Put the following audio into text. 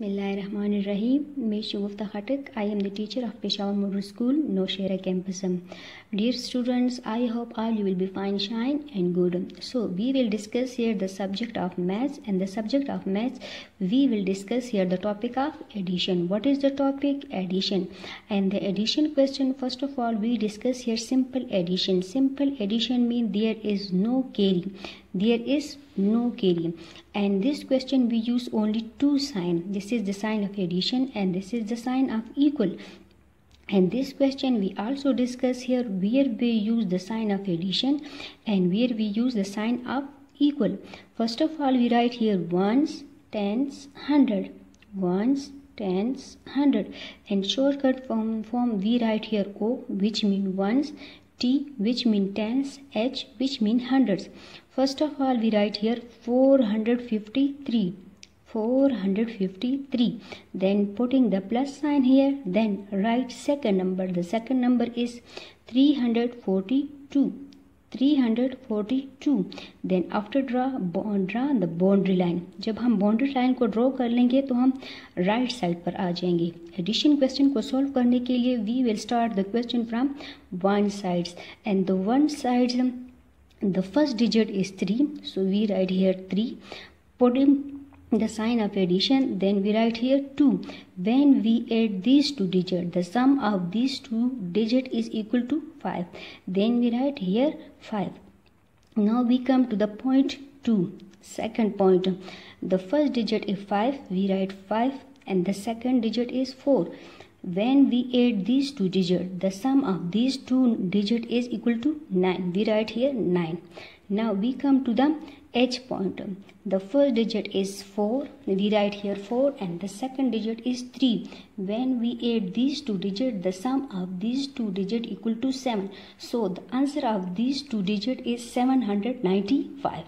Bismillahirrahmanirrahim. Me Shugufta Khatak. I am the teacher of Peshawar Model School, Nowshera campus. Dear students, I hope all you will be fine, shine and good. So we will discuss here the subject of maths and the subject of maths we will discuss here the topic of addition. What is the topic? Addition. And the addition question first of all we discuss here simple addition. Simple addition means there is no carry there is no carry and this question we use only two sign. This is the sign of addition and this is the sign of equal. And this question we also discuss here where we use the sign of addition and where we use the sign of equal. First of all we write here ones tens hundred. Ones tens hundred. And shortcut form form we write here o which mean ones T which mean tens, H which mean hundreds. First of all we write here 453. 453 then putting the plus sign here then write second number the second number is 342 342 then after draw draw the boundary line जब हम boundary line को draw कर लेंगे तो हम right right side पर आ जाएँगे। Addition question को सॉल्व करने के लिए we will start the question from one sides and the one sides first digit is 3 so we write here 3 putting the sign of addition then we write here 2 when we add these two digits the sum of these two digit is equal to 5 then we write here 5 now we come to the point 2 second point. The first digit is 5 we write 5 and the second digit is 4 when we add these two digits the sum of these two digit is equal to 9 we write here 9 now we come to the h point. The first digit is 4 we write here 4 and the second digit is 3 when we add these two digits the sum of these two digit equal to 7 so the answer of these two digit is 795